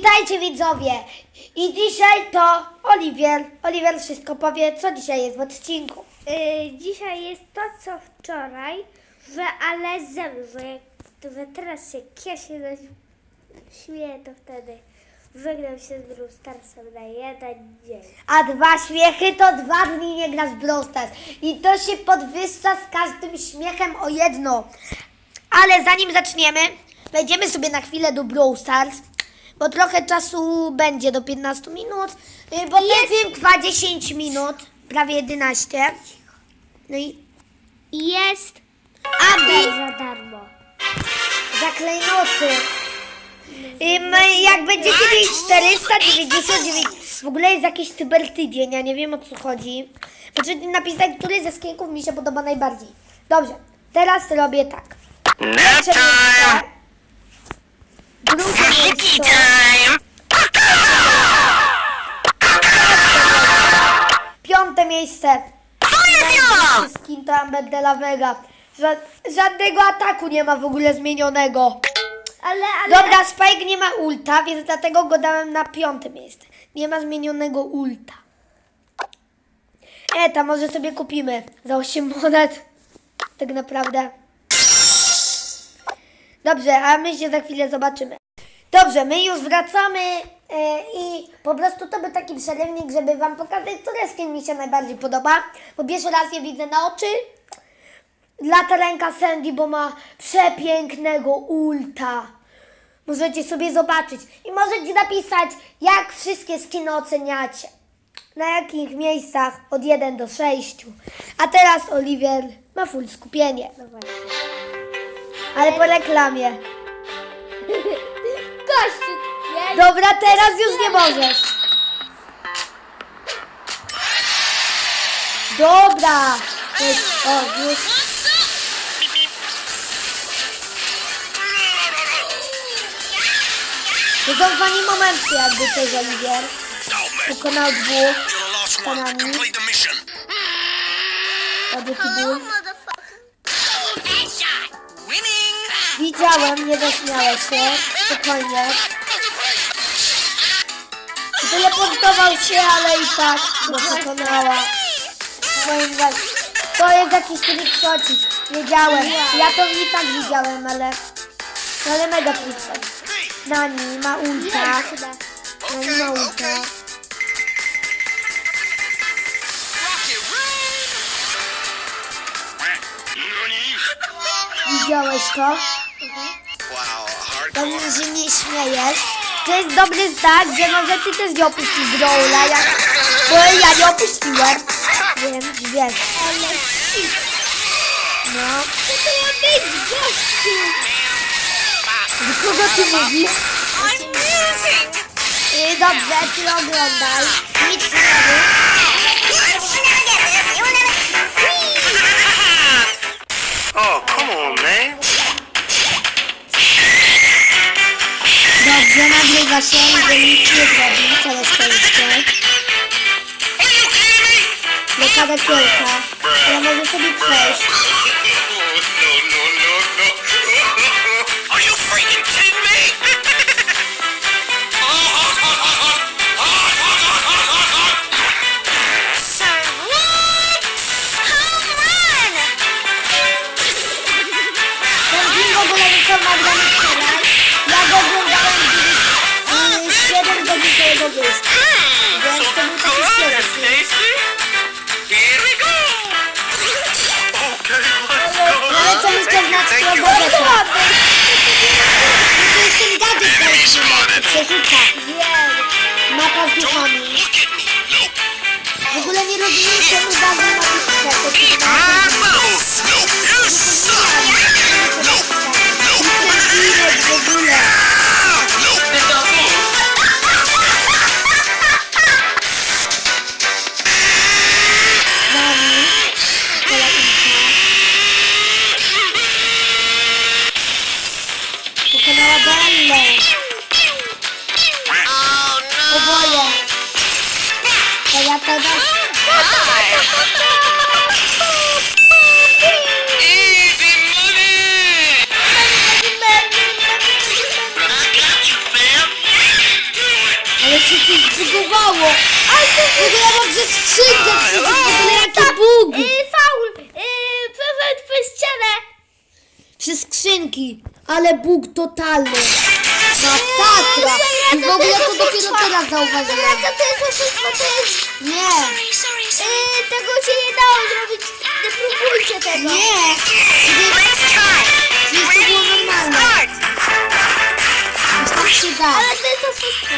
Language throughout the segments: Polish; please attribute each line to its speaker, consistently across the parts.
Speaker 1: Witajcie widzowie! I dzisiaj to Oliwier. Oliwier wszystko powie, co dzisiaj jest w odcinku.
Speaker 2: Y, dzisiaj jest to, co wczoraj, że ale ze mną, że, jak, że teraz jak ja się śmieję, to wtedy wygnał się z Brawl Starsem na jeden dzień.
Speaker 1: A dwa śmiechy to dwa dni nie grasz w Brawl Stars. I to się podwyższa z każdym śmiechem o jedno. Ale zanim zaczniemy, wejdziemy sobie na chwilę do Brawl Stars. Bo trochę czasu będzie do 15 minut. y, Bo ten film trwa 10 minut, prawie 11. No i
Speaker 2: Jest
Speaker 1: Abi
Speaker 2: za darmo.
Speaker 1: za klejnoty. Jak będziecie mieli 499, w ogóle jest jakiś cybertydzień, ja nie wiem o co chodzi. Możecie napisać, który ze skinków mi się podoba najbardziej. Dobrze, teraz robię tak. Pierwsze miejsce. Miejsce. Piąte miejsce. Skin to Amber de la Vega. Ża- żadnego ataku nie ma w ogóle zmienionego.
Speaker 2: Ale, ale...
Speaker 1: Dobra, Spike nie ma ulta, więc dlatego go dałem na piąte miejsce. Nie ma zmienionego ulta. Eta, może sobie kupimy za 8 monet. Tak naprawdę. Dobrze, a my się za chwilę zobaczymy. Dobrze, my już wracamy e, i po prostu to był taki przerywnik, żeby wam pokazać, który skin mi się najbardziej podoba. Bo pierwszy raz je widzę na oczy. Lata ręka Sandy, bo ma przepięknego ulta. Możecie sobie zobaczyć i możecie napisać, jak wszystkie skiny oceniacie. Na jakich miejscach od 1 do 6. A teraz Oliwier ma full skupienie.
Speaker 2: No.
Speaker 1: Ale po reklamie.
Speaker 2: Gościu, ja
Speaker 1: Dobra, teraz już nie możesz. Dobra. Jest- O, już. To są fani momenty, jakby coś Oliwier. Pokonał dwóch.
Speaker 3: You're the last one.
Speaker 1: Widziałem, nie zaśmiałeś się. Spokojnie. Tyle poddawał się, ale i tak go pokonała. Swoim za- To jest jakiś trickshotik. Wiedziałem. Ja to i tak widziałem, ale... Ale mega trickshot. Nani ma ulta. Nani ma ulta. Widziałeś to?
Speaker 3: Wow,
Speaker 1: Dobrze,
Speaker 3: hardcore.
Speaker 1: że nie śmiejesz. To jest dobry znak, że może ty też nie opuścisz Brawla, jak... bo ja nie opuściłem. Wiem, wiesz. No.
Speaker 2: Co to ma być, gościu?
Speaker 1: Do kogo ty mówisz?
Speaker 3: I'm losing!
Speaker 1: Yy, dobrze, ty oglądaj. Nic nie rób.
Speaker 3: Oh, come on, man.
Speaker 1: Dobrze, nagrywa się, że nic nie zrobi, całe szczęście.
Speaker 3: Are you kidding me?
Speaker 1: Blokada kielka. Ale może sobie przejść. Przerzuca. Wiem. Mapa z duchami. W ogóle nie rozumiem, czemu dawno się coś zbugowało. Ale to w ogóle mam ze skrzynkę, w ogóle jaki bóg.
Speaker 2: Y, faul! Y, Pewien przez ścianę!
Speaker 1: Przy skrzynki, ale bóg totalny. Masakra. I w ogóle to dopiero teraz zauważyłem.
Speaker 2: To jest oszustwo? To jest...
Speaker 1: Nie,
Speaker 2: Y, tego się nie dało zrobić. Nie próbujcie tego.
Speaker 1: nie. Przecież to było normalne. Już tak się da.
Speaker 2: Ale to jest oszustwo.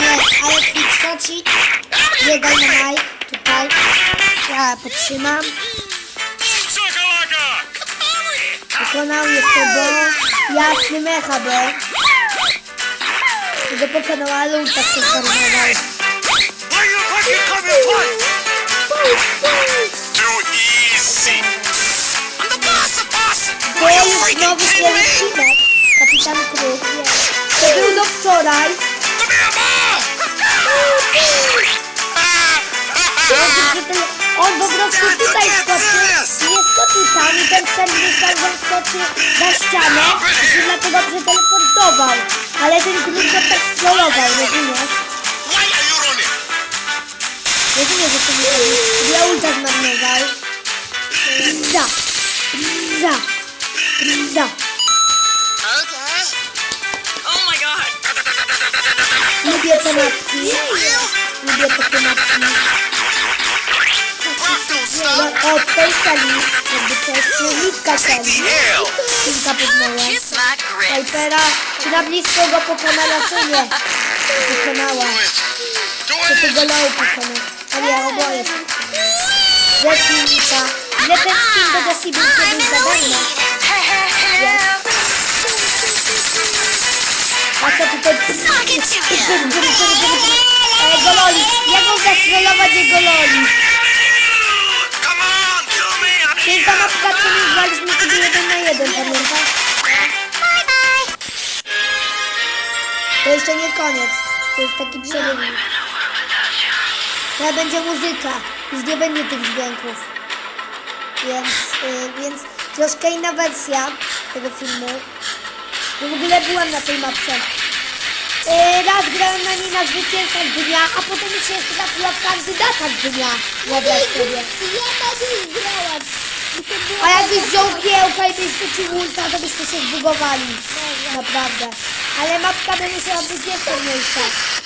Speaker 1: Nie, ale podskoczyć. Biegaj na Mike, tutaj. Ja potrzymam.
Speaker 3: Shakalaka!
Speaker 1: Pokonał jeszcze bo jasny mecha, bo go pokonał, ale ulta się zmarnował.
Speaker 3: Why you fucking coming fight? Too easy. I'm the boss, the boss.
Speaker 1: To
Speaker 3: Are you
Speaker 1: już
Speaker 3: freaking
Speaker 1: znowu
Speaker 3: kidding
Speaker 1: świeży
Speaker 3: me?
Speaker 1: Kapitan Kruk. To był do wczoraj. On, po prostu tutaj skoczył. Nie skoczył tam i ten że on skoczy za ścianę i się dlatego przeteleportował. Ale ten Kruk go tak strollował, rozumiesz? Rozumiesz, że to nie chodzi. Ja ulta zmarnował. Za. Za. Lubię te mapki. Lubię takie mapki.
Speaker 3: Rock don't stop.
Speaker 1: Ja od tej sali, jakby coś, niewidka sali.
Speaker 3: Hell.
Speaker 1: Kilka poznała.
Speaker 3: Kiss my grip.
Speaker 1: Hypera, czy na blisko go pokonała, czy nie? Pokonała.
Speaker 3: Do
Speaker 1: Czy
Speaker 3: it.
Speaker 1: tego low pokona? A nie, oboje. Jessimka. Ile ten skin do Jessi był kiedyś za darmo? A co tutaj... E, Gololi. Jak on zastrolować jego Gololi?
Speaker 3: Come on, kill me. I'm
Speaker 1: To jest ta mapka, co my zwaliśmy sobie jeden na jeden, pamiętasz? To jeszcze nie koniec. To jest taki przerywnik. Teraz będzie muzyka. Już nie będzie tych dźwięków. Więc, y, więc troszkę inna wersja tego filmu. Ja w ogóle byłam na tej mapce. Y, raz grałem na niej na zwycięzcach dnia, a potem mi się jeszcze w kandydatach dnia. Wyobraź sobie.
Speaker 2: Ja na niej grałam.
Speaker 1: A jakbyś wziął giełka i byś rzucił ulta, to byście się zbugowali. Naprawdę. Ale mapka by musiała być jeszcze mniejsza.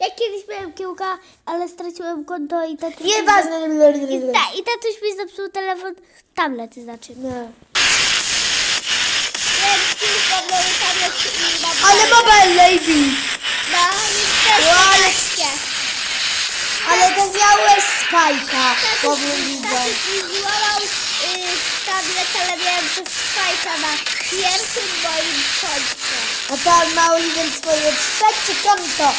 Speaker 2: Ja kiedyś miałem kiełka, ale straciłem konto i tatuś...
Speaker 1: Nieważne.
Speaker 2: I, ta, I tatuś mi zepsuł telefon, tablet znaczy.
Speaker 1: No. Ale Mobile Lady!
Speaker 2: No, też
Speaker 1: ale-
Speaker 2: ale...
Speaker 1: To miałeś spajka, powiem widzę.
Speaker 2: Złamał y, tablet, ale miałem też spajka na pierwszym moim koncie.
Speaker 1: A tam ma Oliver swoje trzecie konto.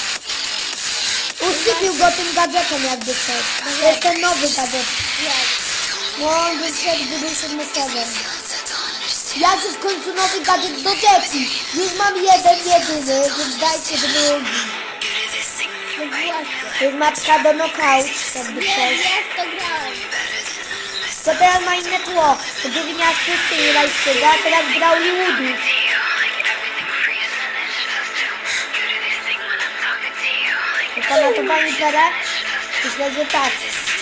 Speaker 1: Usypił go tym gadżetem jakby coś. To jest ten nowy gadżet. No on wyszedł, gdy siódmy sezon. Ja chcę w końcu nowy gadżet do dzieci. Już mam jeden, jedyny, więc dajcie drugi.
Speaker 2: No właśnie.
Speaker 1: To jest maczka do knockout, jakby
Speaker 2: Wiem,
Speaker 1: coś.
Speaker 2: ja w to grałem.
Speaker 1: To teraz ma inne tło. To miał wszyscy i Rajskiego, a teraz grał to pani Pere? Myślę, że tak.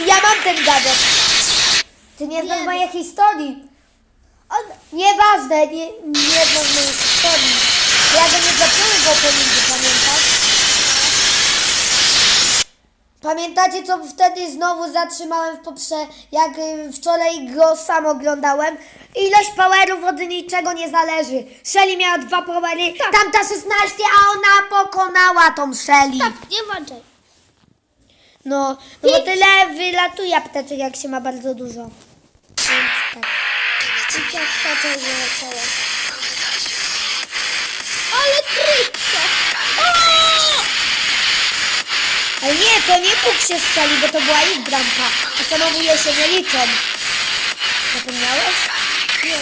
Speaker 1: Ja mam ten gadżet. Ty nie znasz mojej historii. On, nieważne, nie, nie znasz mojej historii. Ja go nie zacząłem go pomiędzy, pamiętasz? Pamiętacie, co wtedy znowu zatrzymałem w poprze, jak y, wczoraj go sam oglądałem? Ilość powerów od niczego nie zależy. Shelly miała dwa powery, tamta 16, a ona pokonała tą Shelly.
Speaker 2: Nie włączaj.
Speaker 1: No, no bo tyle wylatuje apteczek, jak się ma bardzo dużo. Tak.
Speaker 2: I wskoczę i wyleciałem. Ale krypto!
Speaker 1: Ale nie, to nie Bóg się strzeli, bo to była ich bramka. A samobóje się nie liczą. Zapomniałeś? Nie.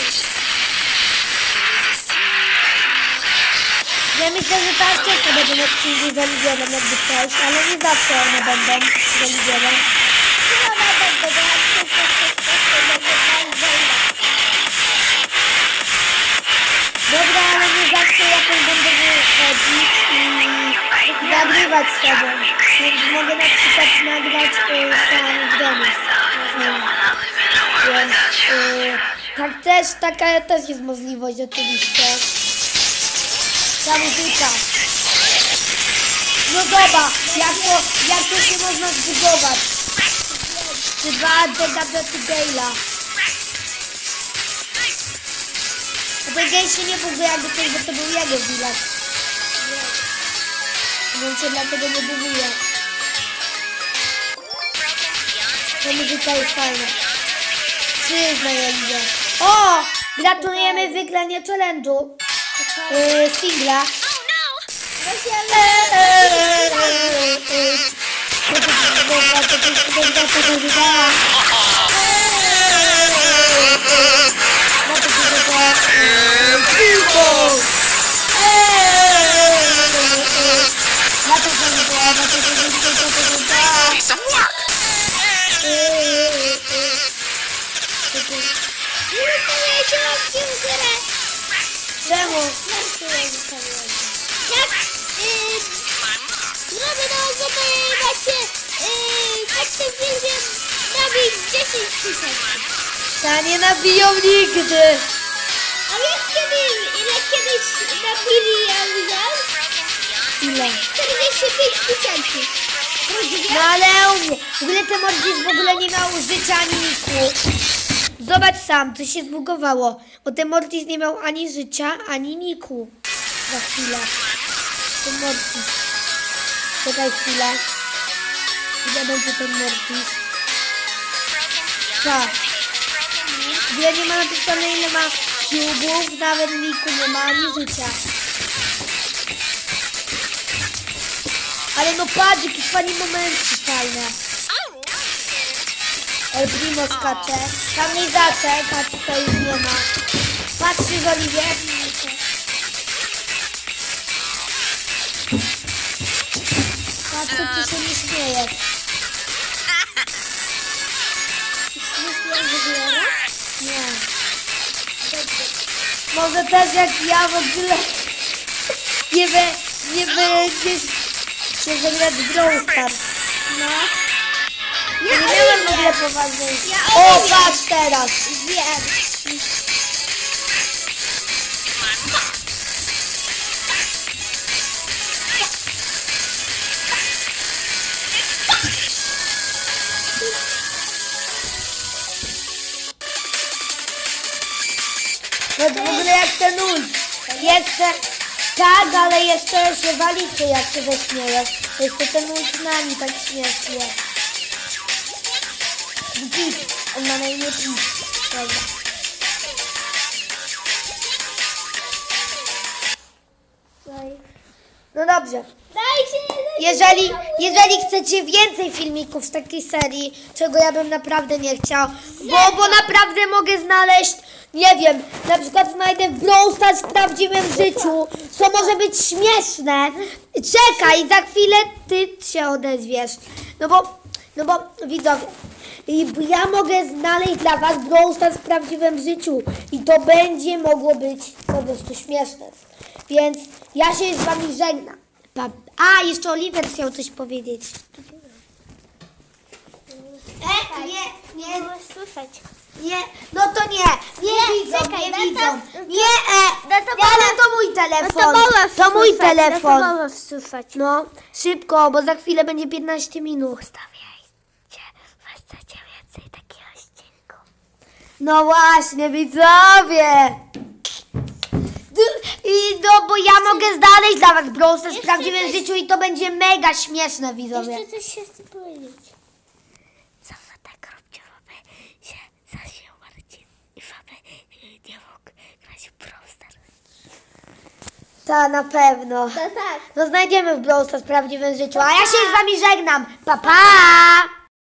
Speaker 1: Ja myślę, że teraz często będą odcinki z Oliwierem, jakby coś, ale nie zawsze one będą z Oliwierem.
Speaker 2: Chyba będę grać wszystko,
Speaker 1: Dobra, ale nie zawsze jakoś będę wychodzić i nagry nagrywać z tobą. Więc mogę na przykład nagrać y, sam w domu. Więc y, tak też, taka też jest możliwość oczywiście. Ta muzyka. No dobra, jak to, jak to się można zbudować? Czy dwa Dega Gale'a. Ten gej się nie buguje jakby coś, bo to był jego wilat. Więc się dlatego nie buguje. Ta muzyka jest fajna. Przyznaję mnie. O! Gratulujemy wygrania challenge'u. Yy, singla.
Speaker 3: Need some work.
Speaker 1: Czemu?
Speaker 2: Jak y, zrobię no, żeby macie y, tak tym filmiem nabić 10 tysięcy.
Speaker 1: Ta nie nabiją nigdy.
Speaker 2: A wiesz kiedy, ile kiedyś ja widział?
Speaker 1: Ile?
Speaker 2: 45 tysięcy.
Speaker 1: No ale u mnie. W ogóle ten Mordzis w ogóle nie miał życia ani niku. Zobacz sam, co się zbugowało. Bo ten Mordzis nie miał ani życia, ani niku. Za chwilę. Ten Mordzis. Czekaj chwilę. Gdzie będzie ten Mordzis? Tak. Ogóle nie ma napisane ile ma cubów, nawet niku nie ma ani życia. Ale no patrz, jakieś fajne momenty fajne. El Primo skacze. Kamilizaczek, a tutaj już nie ma. Patrzy w Oliwie. Patrz, co się nie śmiejesz. Może też jak ja w ogóle nie, be, nie będziesz się zagrać w Brawl Stars. No. Ja nie miałem w ogóle poważnej.
Speaker 2: Ja
Speaker 1: o, patrz teraz.
Speaker 2: Wiem.
Speaker 1: To w ogóle jak ten ult. Jeszcze, tak, ale jeszcze się walicie jak się zaśmiejesz. Jeszcze ten ult z nami tak śmiesznie. Pip, on ma na imię Pip. Dobra. No dobrze.
Speaker 2: Dajcie,
Speaker 1: Jeżeli, jeżeli chcecie więcej filmików z takiej serii, czego ja bym naprawdę nie chciał, bo, bo naprawdę mogę znaleźć, nie wiem, na przykład znajdę Brawl Stars w prawdziwym życiu, co może być śmieszne. Czekaj, za chwilę ty się odezwiesz. No bo, no bo widzowie, ja mogę znaleźć dla was Brawl Stars w prawdziwym życiu i to będzie mogło być po prostu śmieszne. Więc ja się z wami żegnam. Pa- A, jeszcze Oliver chciał coś powiedzieć. E, nie, nie,
Speaker 2: nie słyszeć.
Speaker 1: nie, no to nie, nie,
Speaker 2: Nie,
Speaker 1: widzą,
Speaker 2: czekaj,
Speaker 1: nie
Speaker 2: no to-
Speaker 1: widzą.
Speaker 2: no
Speaker 1: nie, e,
Speaker 2: no to
Speaker 1: ale to mój
Speaker 2: No
Speaker 1: telefon.
Speaker 2: to
Speaker 1: mój telefon.
Speaker 2: No to mama wsłuchać.
Speaker 1: No, szybko, bo za chwilę będzie 15 minut.
Speaker 2: Stawiajcie, was chcecie więcej takiego odcinku.
Speaker 1: No właśnie, widzowie. I no, bo ja mogę znaleźć dla was w
Speaker 2: Jeszcze
Speaker 1: prawdziwym
Speaker 2: coś-
Speaker 1: życiu i to będzie mega śmieszne, widzowie.
Speaker 2: Jeszcze coś się chcę powiedzieć. Co wy tak róbcie, aby się zasiał Marcin i aby nie mógł grać w Brawl Stars.
Speaker 1: Ta, na pewno.
Speaker 2: No tak.
Speaker 1: No znajdziemy w Stars w prawdziwym życiu, a ja się z wami żegnam. Pa, pa!